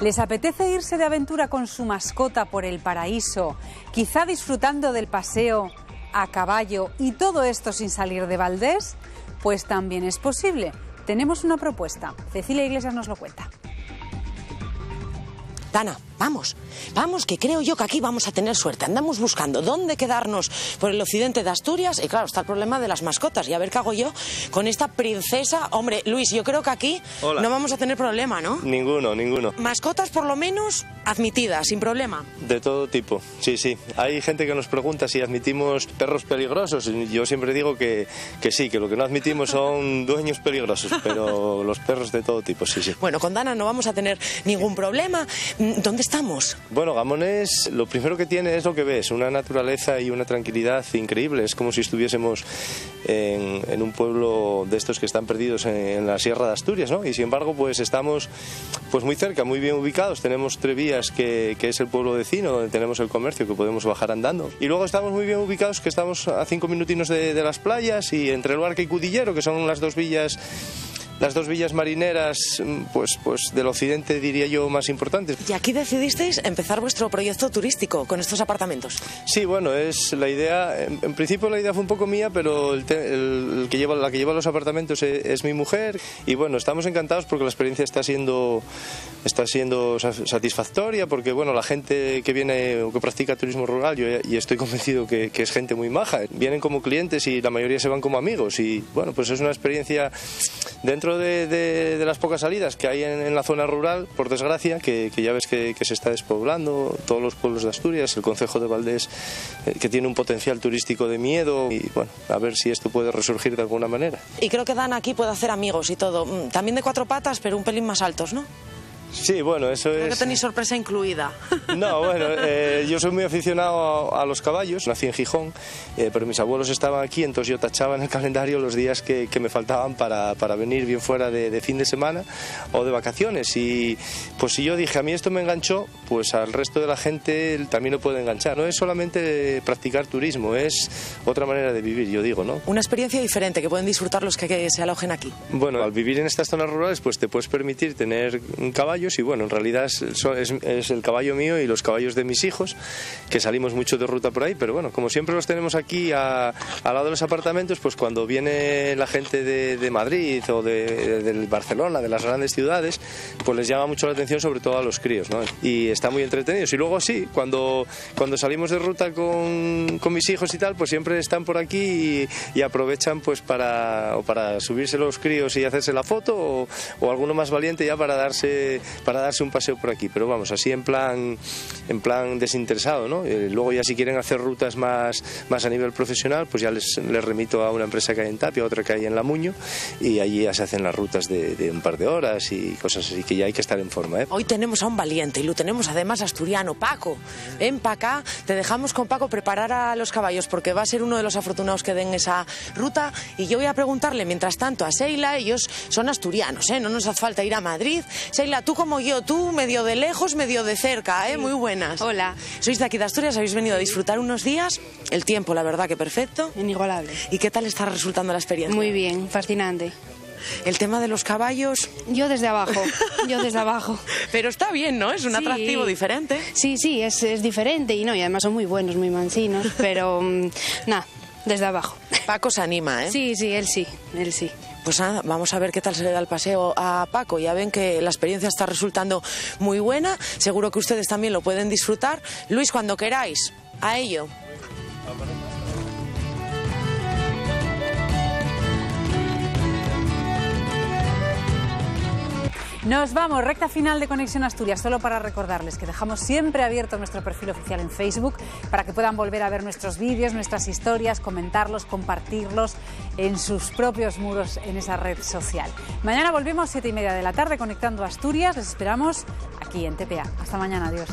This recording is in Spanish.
¿Les apetece irse de aventura con su mascota por el paraíso, quizá disfrutando del paseo a caballo y todo esto sin salir de Valdés? Pues también es posible. Tenemos una propuesta. Cecilia Iglesias nos lo cuenta. Dana, vamos, vamos, que creo yo que aquí vamos a tener suerte. Andamos buscando dónde quedarnos por el occidente de Asturias y claro, está el problema de las mascotas. Y a ver qué hago yo con esta princesa. Hombre, Luis, yo creo que aquí Hola. no vamos a tener problema, ¿no? Ninguno, ninguno. Mascotas por lo menos admitidas, sin problema. De todo tipo. Sí, sí. Hay gente que nos pregunta si admitimos perros peligrosos. Yo siempre digo que, que sí, que lo que no admitimos son dueños peligrosos, pero los perros de todo tipo, sí, sí. Bueno, con Dana no vamos a tener ningún problema. Mm, ¿Dónde estamos? Bueno, Gamones lo primero que tiene es lo que ves, una naturaleza y una tranquilidad increíble. Es como si estuviésemos en, un pueblo de estos que están perdidos en, la Sierra de Asturias, ¿no? Y sin embargo, pues estamos pues muy cerca, muy bien ubicados. Tenemos Trevías, que, que es el pueblo vecino, donde tenemos el comercio, que podemos bajar andando. Y luego estamos muy bien ubicados, que estamos a cinco minutinos de, las playas y entre el Barca y Cudillero, que son las dos villas las dos villas marineras mm, pues, pues del occidente diría yo más importantes. Y aquí decidisteis empezar vuestro proyecto turístico con estos apartamentos. Sí, bueno, es la idea, en, en principio la idea fue un poco mía, pero el, el- el que lleva, la que lleva los apartamentos es, es mi mujer y bueno, estamos encantados porque la experiencia está siendo, está siendo sa- satisfactoria porque bueno, la gente que viene o que practica turismo rural, yo y estoy convencido que, que es gente muy maja, vienen como clientes y la mayoría se van como amigos y bueno, pues es una experiencia dentro de, las pocas salidas que hay en, la zona rural, por desgracia, que, ya ves que, se está despoblando, todos los pueblos de Asturias, el Concejo de Valdés, eh, que tiene un potencial turístico de miedo, y bueno, a ver si esto puede resurgir de alguna manera. Y creo que Dana aquí puede hacer amigos y todo. Mm, También de cuatro patas, pero un pelín más altos, ¿no? Sí, bueno, eso Creo que es... tenéis sorpresa incluida. No, bueno, eh, yo soy muy aficionado a, a los caballos, nací en Gijón, eh, pero mis abuelos estaban aquí, entonces yo tachaba en el calendario los días que, que me faltaban para, para venir bien fuera de, de fin de semana o de vacaciones. Y pues si yo dije, a mí esto me enganchó, pues al resto de la gente también lo puede enganchar. No es solamente practicar turismo, es otra manera de vivir, yo digo, ¿no? Una experiencia diferente que pueden disfrutar los que, que se alojen aquí. Bueno, al vivir en estas zonas rurales, pues te puedes permitir tener caballos y bueno, en realidad es, es- es el caballo mío y los caballos de mis hijos, que salimos mucho de ruta por ahí, pero bueno, como siempre los tenemos aquí a- al lado de los apartamentos, pues cuando viene la gente de, de Madrid o de, del Barcelona, de las grandes ciudades, pues les llama mucho la atención sobre todo a los críos, ¿no? Y están muy entretenidos. Y luego sí, cuando, cuando salimos de ruta con, con mis hijos y tal, pues siempre están por aquí y, y aprovechan pues para, o para subirse los críos y hacerse la foto o, o alguno más valiente ya para darse, para darse un paseo por aquí. Pero vamos, así en plan, en plan desinteresado, ¿no? Eh, luego ya si quieren hacer rutas más, más a nivel profesional, pues ya les, les remito a una empresa que hay en Tapia, otra que hay en La Muño y allí ya se hacen las rutas de, de un par de horas y cosas así que ya hay que estar en forma, ¿eh? Hoy tenemos a un valiente y lo tenemos además asturiano, Paco. Ven para acá, te dejamos con Paco preparar a los caballos porque va a ser uno de los afortunados que den esa ruta. Y yo voy a preguntarle mientras tanto a Seila, ellos son asturianos, ¿eh? no nos hace falta ir a Madrid. Seila, tú como yo, tú medio de lejos, medio de cerca, ¿eh? muy buenas. Hola. Sois de aquí de Asturias, habéis venido a disfrutar unos días, el tiempo, la verdad que perfecto. Inigualable. ¿Y qué tal está resultando la experiencia? Muy bien, fascinante. El tema de los caballos, Yo desde abajo, yo desde abajo. pero está bien, ¿no? Es un Sí. atractivo diferente. Sí, sí, es, es diferente y no, y además son muy buenos, muy mansinos, pero mm, nada, desde abajo. Paco se anima, ¿eh? Sí, sí, él sí, él sí. Pues nada, vamos a ver qué tal se le da el paseo a Paco. Ya ven que la experiencia está resultando muy buena. Seguro que ustedes también lo pueden disfrutar. Luis, cuando queráis, a ello. Nos vamos, recta final de Conexión Asturias, solo para recordarles que dejamos siempre abierto nuestro perfil oficial en Facebook para que puedan volver a ver nuestros vídeos, nuestras historias, comentarlos, compartirlos en sus propios muros en esa red social. Mañana volvemos siete y media de la tarde conectando Asturias. Les esperamos aquí en TPA. Hasta mañana, adiós.